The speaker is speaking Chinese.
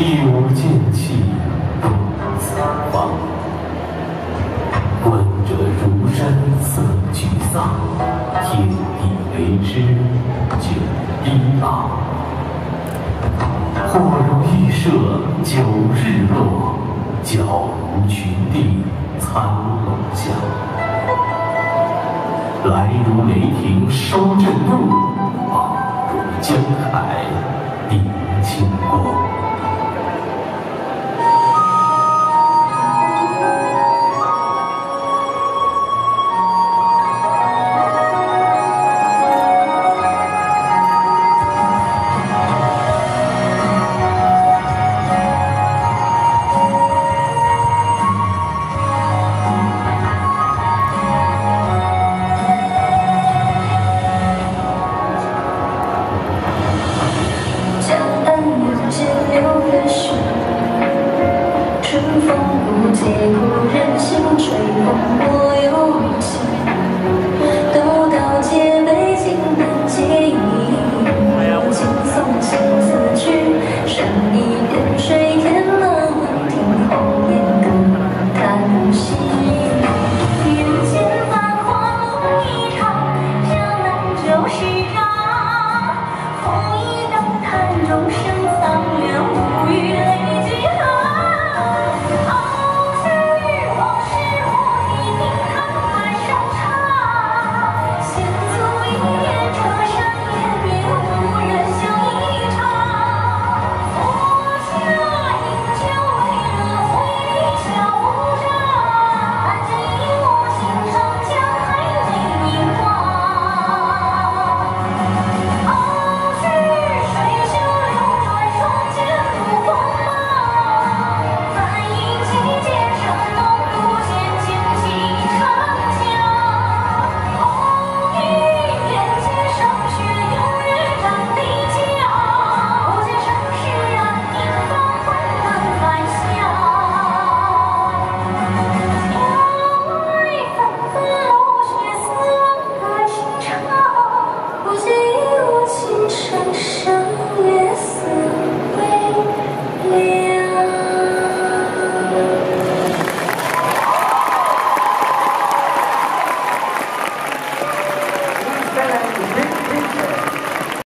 一舞剑气动四方，观者如山色沮丧，天地为之久低昂。或如羿射九日落，矫如群帝参龙翔。来如雷霆收震怒，往如江海定清光。